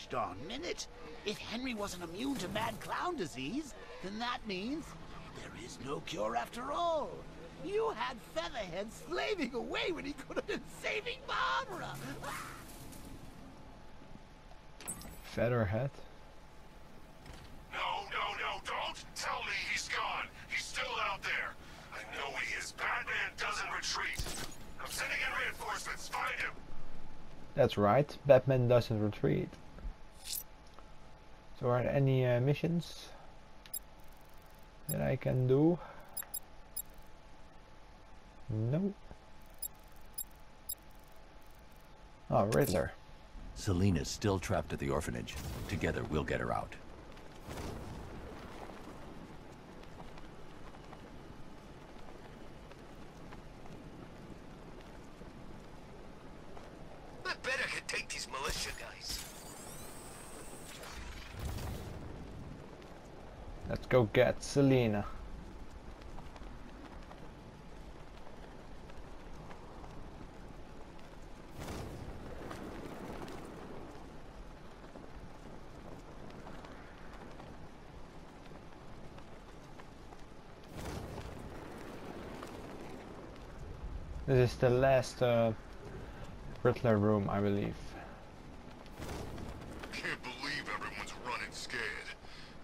gosh darn minute. If Henry wasn't immune to mad clown disease, then that means there is no cure after all. You had Featherhead slaving away when he could have been saving Barbara. Featherhead? No, no, no, don't tell me he's gone. He's still out there. I know he is. Batman doesn't retreat. I'm sending in reinforcements. Find him. That's right, Batman doesn't retreat. So are there any uh, missions that I can do? No. Oh, Riddler. Selina's still trapped at the orphanage. Together, we'll get her out. I bet I could take these militia guys. Let's go get Selina. This is the last uh, Riddler room, I believe. Can't believe everyone's running scared.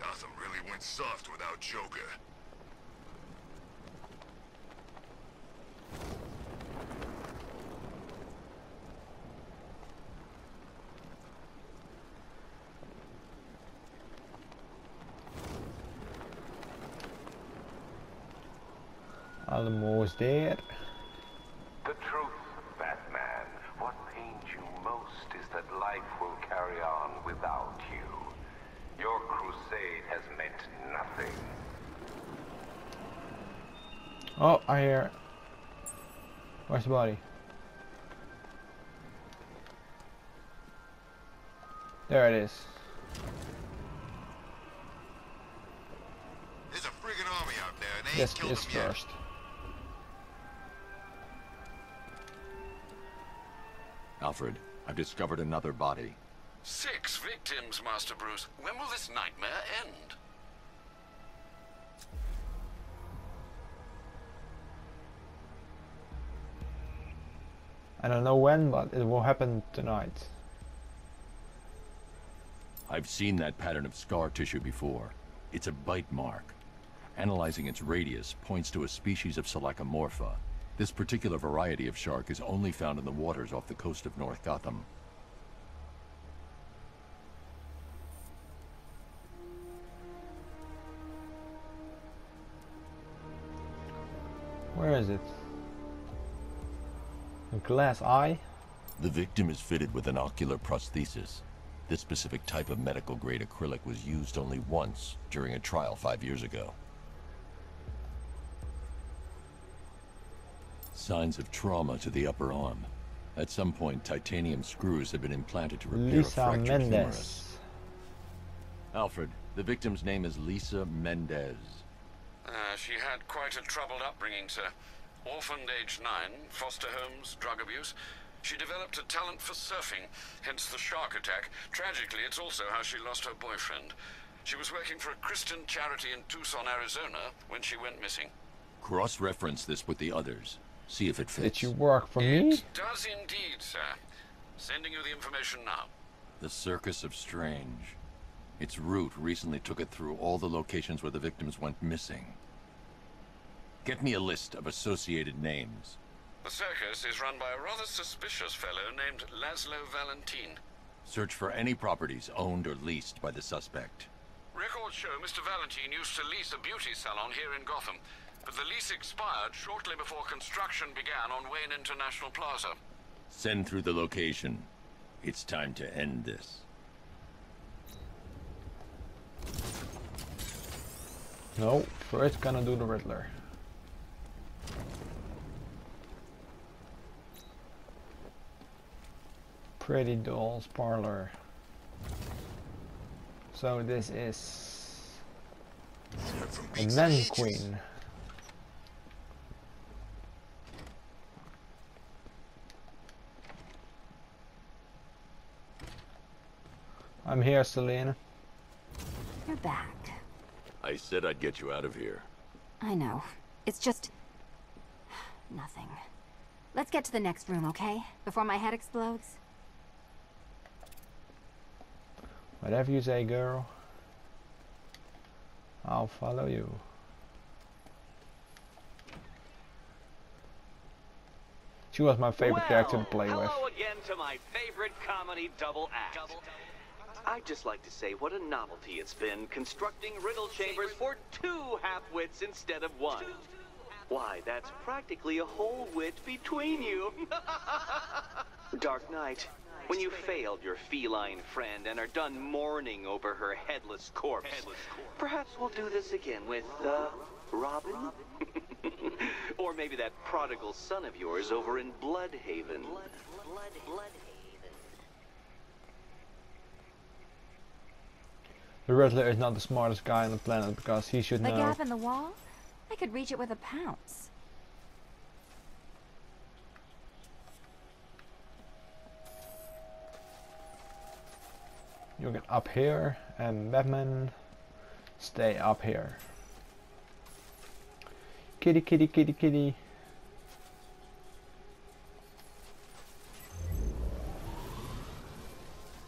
Gotham really went soft without Joker. Almost there. The truth, Batman. What pains you most is that life will carry on without you. Your crusade has meant nothing. Oh, I hear. Where's the body? There it is. There's a friggin' army out there, and they ain't This killed is them yet. first. Alfred, I've discovered another body. Six victims, Master Bruce. When will this nightmare end? I don't know when, but it will happen tonight. I've seen that pattern of scar tissue before. It's a bite mark. Analyzing its radius points to a species of Selachomorpha. This particular variety of shark is only found in the waters off the coast of North Gotham. Where is it? A glass eye? The victim is fitted with an ocular prosthesis. This specific type of medical grade acrylic was used only once during a trial five years ago. Signs of trauma to the upper arm. At some point, titanium screws have been implanted to repair a Lisa fractured Mendes. humerus. Alfred, the victim's name is Lisa Mendez. Uh, she had quite a troubled upbringing, sir. Orphaned age nine, foster homes, drug abuse. She developed a talent for surfing, hence the shark attack. Tragically, it's also how she lost her boyfriend. She was working for a Christian charity in Tucson, Arizona, when she went missing. Cross-reference this with the others. See if it fits. Did you work for me? It does indeed, sir. Sending you the information now. The Circus of Strange. Its route recently took it through all the locations where the victims went missing. Get me a list of associated names. The circus is run by a rather suspicious fellow named Laszlo Valentin. Search for any properties owned or leased by the suspect. Records show Mr. Valentin used to lease a beauty salon here in Gotham, but the lease expired shortly before construction began on Wayne International Plaza. Send through the location. It's time to end this. No, first gonna do the Riddler. Pretty Dolls Parlor. So this is a Men Queen. I'm here, Selina. You're back. I said I'd get you out of here. I know. It's just... Nothing. Let's get to the next room, okay? Before my head explodes? Whatever you say, girl. I'll follow you. She was my favorite character to play with. hello again to my favorite comedy double act. I'd just like to say what a novelty it's been constructing riddle chambers for two half-wits instead of one. Why, that's practically a whole wit between you. Dark Knight, when you failed your feline friend and are done mourning over her headless corpse, perhaps we'll do this again with, uh, Robin? or maybe that prodigal son of yours over in Blüdhaven. The Riddler is not the smartest guy on the planet because he should The know. gap in the wall? I could reach it with a pounce. You get up here and Batman stay up here. Kitty kitty kitty kitty.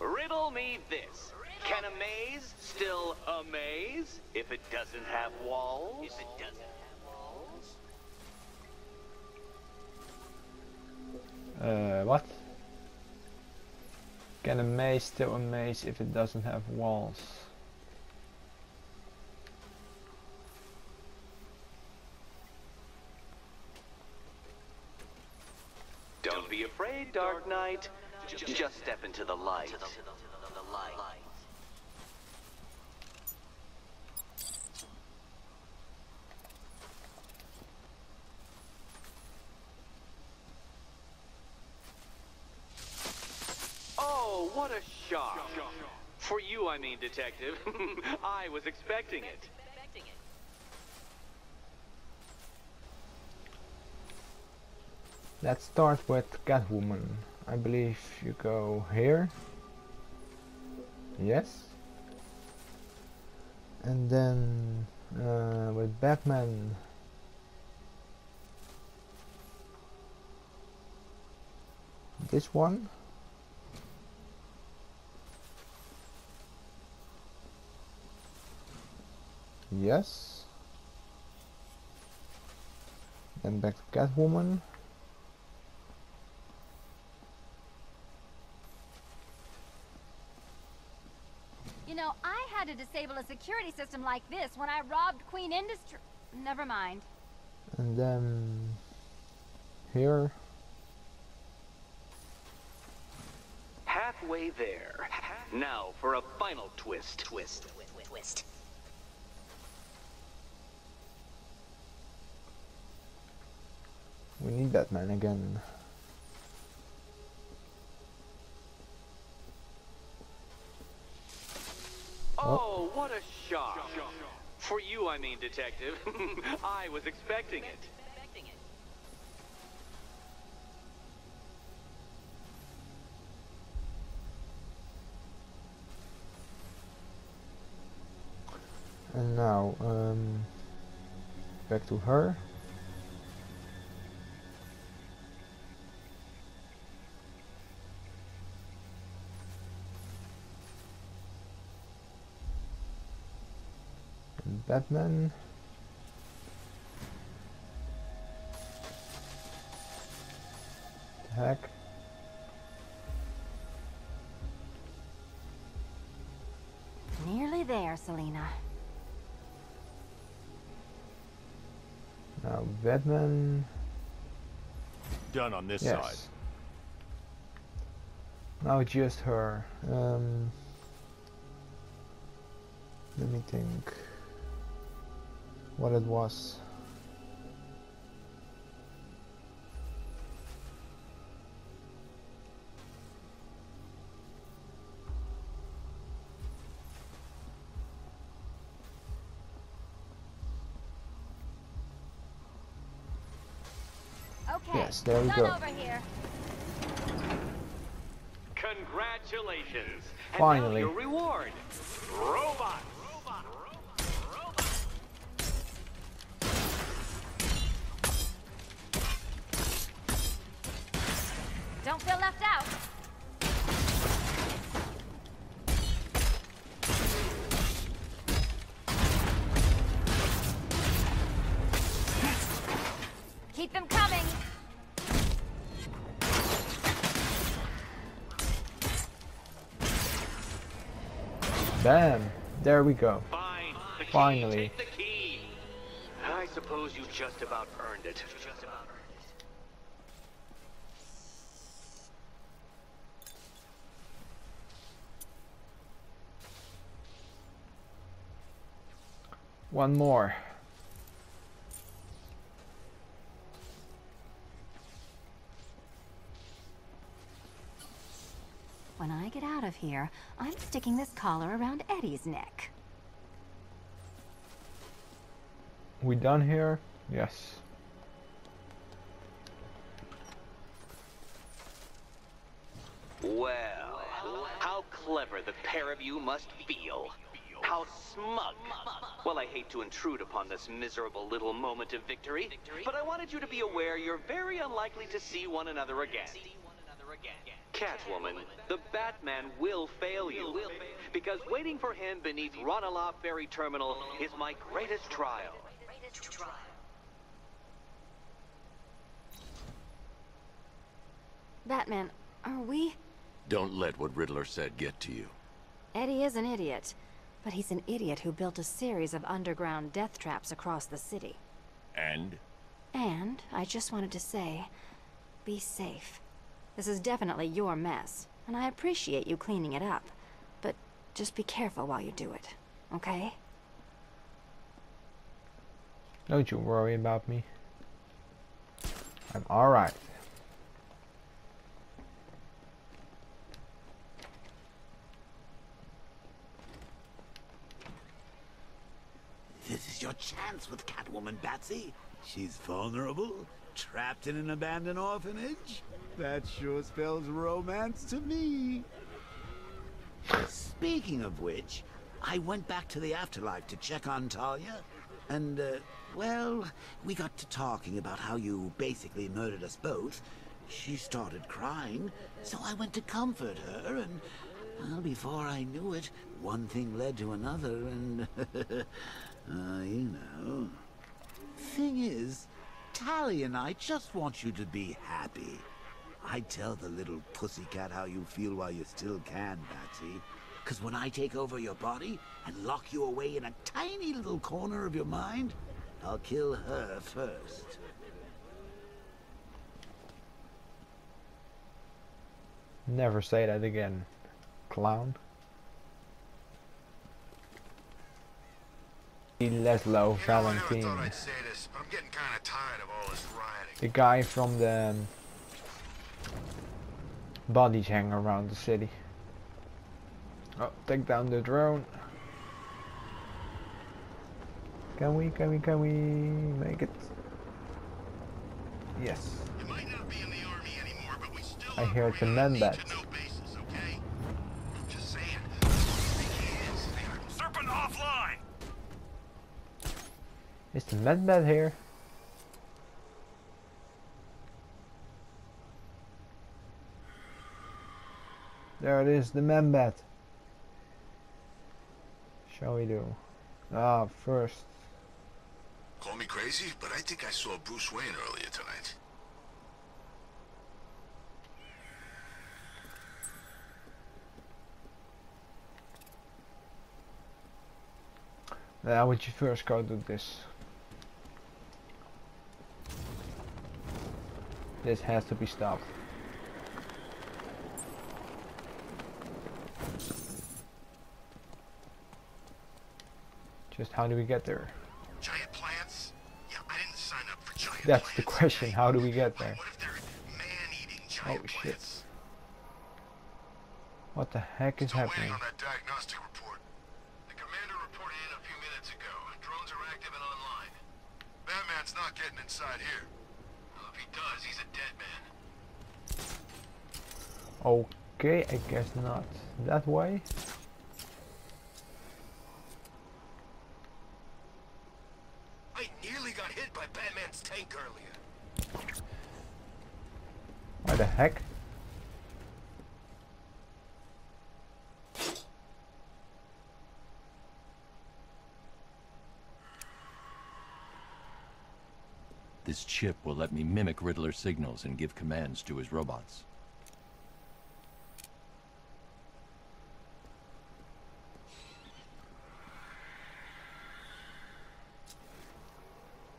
Riddle me this. Can a maze still amaze if it doesn't have walls? If it doesn't have walls? Uh, what? Can a maze still a maze if it doesn't have walls? Don't be afraid, Dark Knight. Just step into the light. Oh, what a shock. For you, I mean, Detective. I was expecting it. Let's start with Catwoman. I believe you go here. Yes. And then uh, with Batman. This one. Yes. Then back to Catwoman. You know, I had to disable a security system like this when I robbed Queen Industry. Never mind. And then here. Halfway there. Now for a final twist. Twist. Twist. We need Batman again. Oh, what a shock. For you, I mean, Detective. I was expecting it. And now, um, back to her. Batman. The heck? Nearly there, Selina. Now Batman. Done on this Yes. side. Now just her. Um, let me think what it was. Okay. Yes, there we go. over here. Congratulations. And Finally. Now your reward. Robot. Don't feel left out. Keep them coming. Bam! There we go. Fine. The key. Finally. Take the key. I suppose you just about earned it. One more. When I get out of here, I'm sticking this collar around Eddie's neck. We done here? Yes. Well, how clever the pair of you must feel. How smug. Well, I hate to intrude upon this miserable little moment of victory, but I wanted you to be aware you're very unlikely to see one another again. Catwoman, the Batman will fail you. Because waiting for him beneath Ranelagh Ferry Terminal is my greatest trial. Batman, are we? Don't let what Riddler said get to you. Eddie is an idiot. But he's an idiot who built a series of underground death traps across the city. And? And I just wanted to say, be safe. This is definitely your mess, and I appreciate you cleaning it up. But just be careful while you do it, okay? Don't you worry about me. I'm alright. This is your chance with Catwoman, Batsy. She's vulnerable, trapped in an abandoned orphanage. That sure spells romance to me. Speaking of which, I went back to the afterlife to check on Talia, and, uh, well, we got to talking about how you basically murdered us both. She started crying, so I went to comfort her, and, well, before I knew it, one thing led to another, and, uh, you know. Thing is, Tally and I just want you to be happy. I tell the little pussycat how you feel while you still can, Batsy. Because when I take over your body and lock you away in a tiny little corner of your mind, I'll kill her first. Never say that again, clown. Laszlo You know, I never Valentin. thought I'd say this, but I'm getting kind of tired all this. The guy from the um, bodies hang around the city. Oh, take down the drone. Can we, can we, can we make it? Yes. You might not be in the army anymore, but we still I hear it's a man bat. Is the medbed here? There it is, the medbed. Shall we do? Ah, first. Call me crazy, but I think I saw Bruce Wayne earlier tonight. Now would you first go do this? This has to be stopped. Just how do we get there? Giant plants? Yeah, I didn't sign up for giant That's the question, how do we get there? What if giant Oh, shit. plants? What the heck is Still happening? on that diagnostic report. The commander reported in a few minutes ago. Drones are active and online. Batman's not getting inside here. Well, if he does, he's a dead man. Okay, I guess not that way. I nearly got hit by Batman's tank earlier. Why the heck? This chip will let me mimic Riddler's signals and give commands to his robots.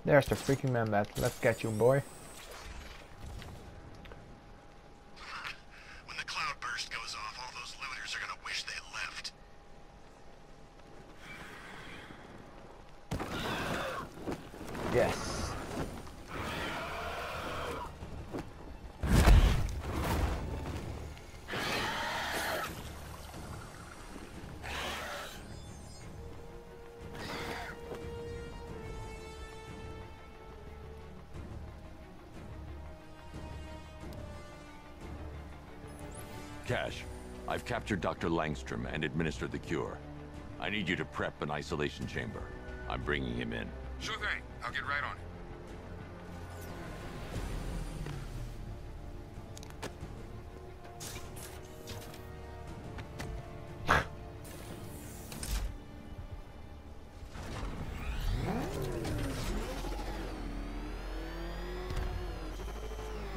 There's the freaking man bat. Let's get you, boy. Cash, I've captured Dr. Langstrom and administered the cure. I need you to prep an isolation chamber. I'm bringing him in. Sure thing. I'll get right on it.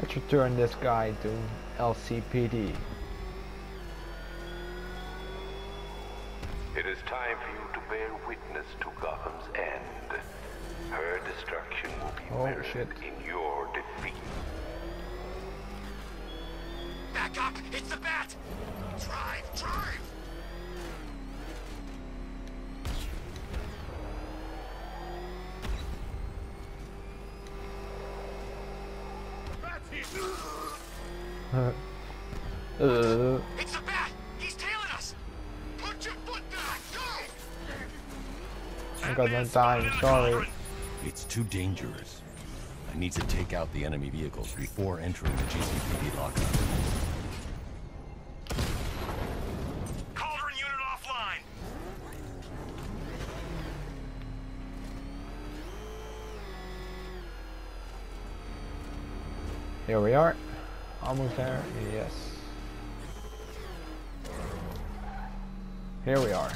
Let's return this guy to LCPD. It is time for you to bear witness to Gotham's end. Her destruction will be Oh, mirrored shit. in your defeat. Back up! It's the Bat! Drive! Drive! Uh, It's Go! I got no time, sorry. It's too dangerous. I need to take out the enemy vehicles before entering the GCPD lockup. Cauldron unit offline. Here we are. Almost there. Yes. Here we are.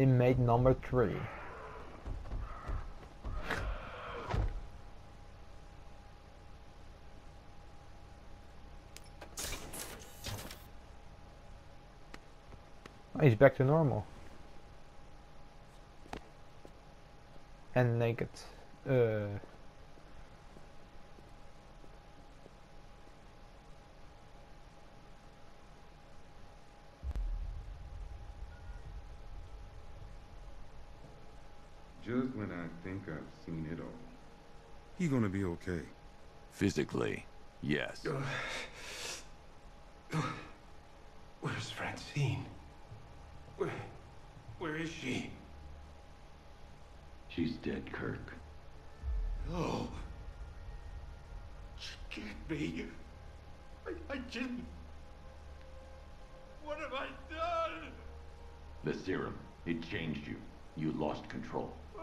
Inmate number three. Oh, he's back to normal. And naked. Uh, Just when I think I've seen it all. He gonna be okay. Physically, yes. Where's Francine? Where, where is she? She's dead, Kirk. No. She can't be. I, I didn't. What have I done? The serum, it changed you. You lost control.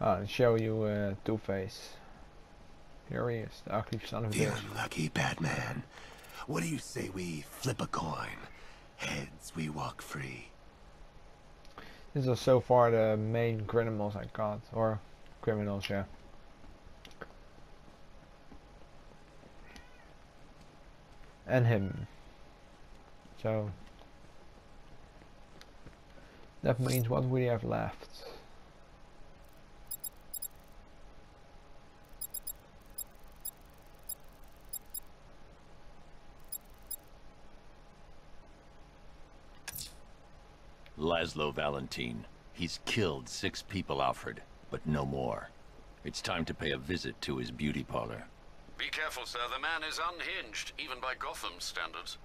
I'll show you uh, Two-Face. Here he is, the ugly son of a The bitch. unlucky Batman. What do you say we flip a coin? Heads, we walk free. These are so far the main criminals I got, or criminals, yeah. And him. So that means what we have left. Laszlo Valentin. He's killed six people, Alfred, but no more. It's time to pay a visit to his beauty parlor. Be careful, sir. The man is unhinged, even by Gotham's standards.